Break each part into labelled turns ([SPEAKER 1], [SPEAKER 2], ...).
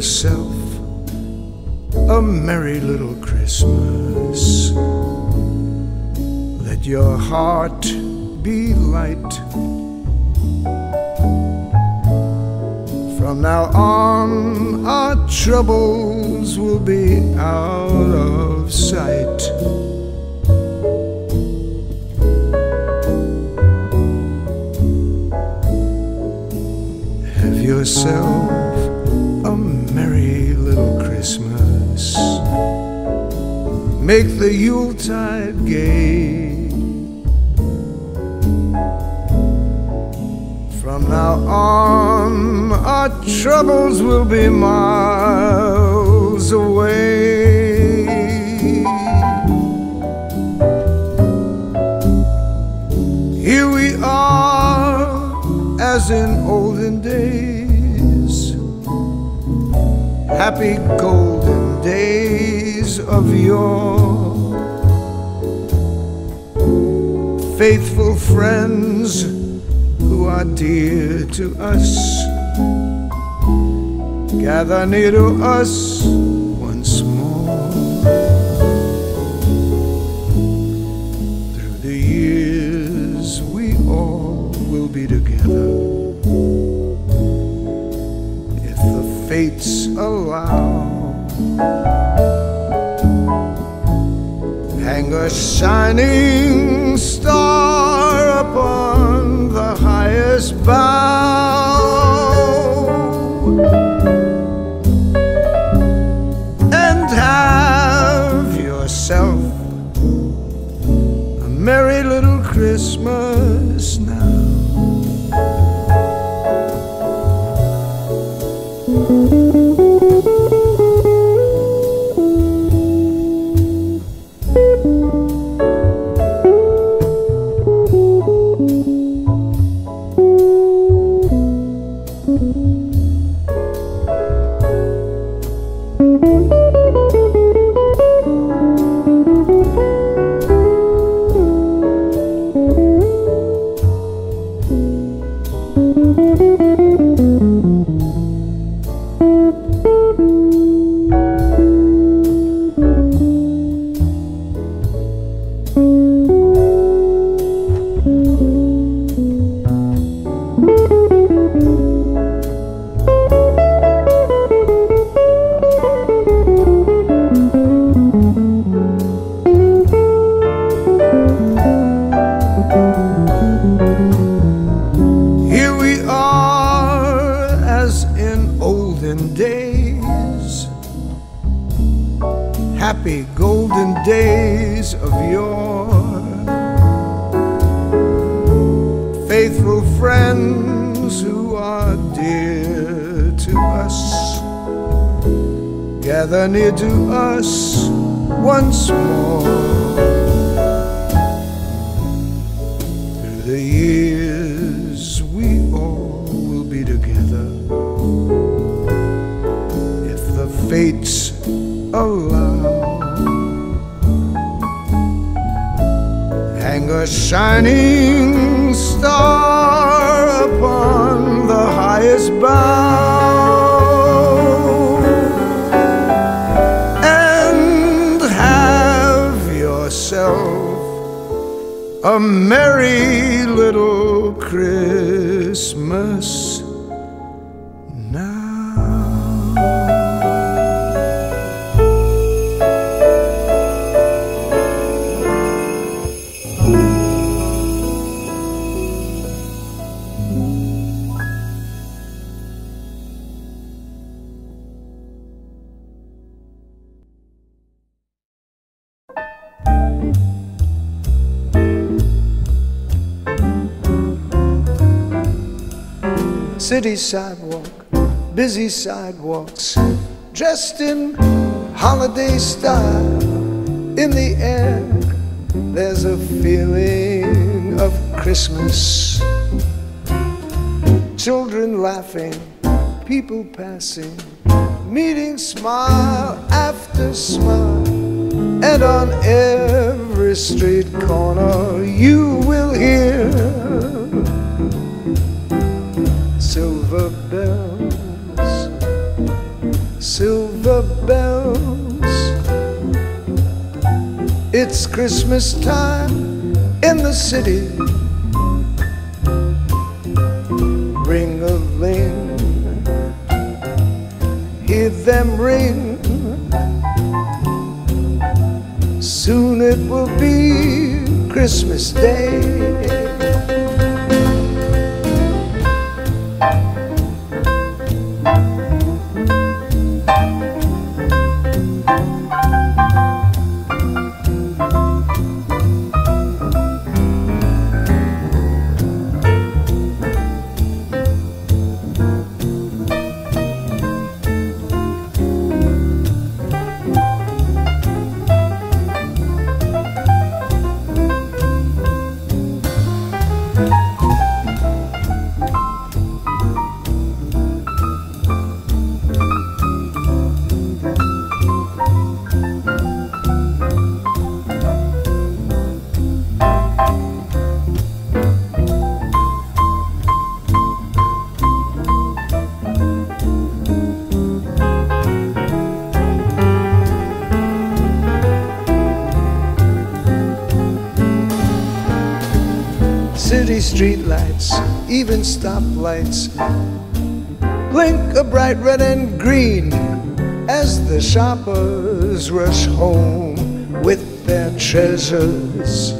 [SPEAKER 1] yourself in olden days, happy golden days of yore. Faithful friends who are dear to us, gather near to us once more. Through the years, we all will be together allow. Hang a shining star upon the highest bough City sidewalk, busy sidewalks, dressed in holiday style. In the air, there's a feeling of Christmas. Children laughing, people passing, meeting smile after smile. And on every street corner, you will hear silver bells, silver bells. It's Christmas time in the city. Ring a ling, hear them ring. Soon it will be Christmas Day. City street lights, even stoplights, blink a bright red and green as the shoppers rush home with their treasures.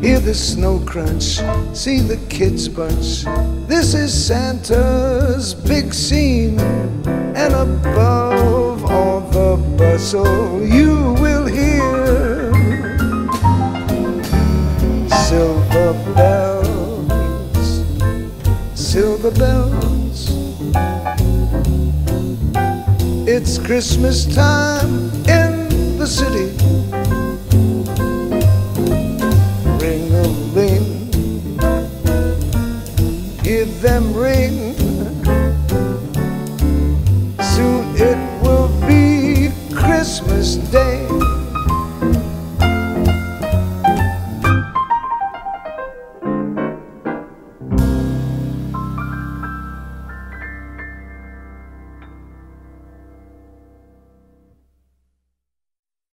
[SPEAKER 1] Hear the snow crunch, see the kids bunch. This is Santa's big scene, and above all the bustle, you silver bells, silver bells. It's Christmas time in the city.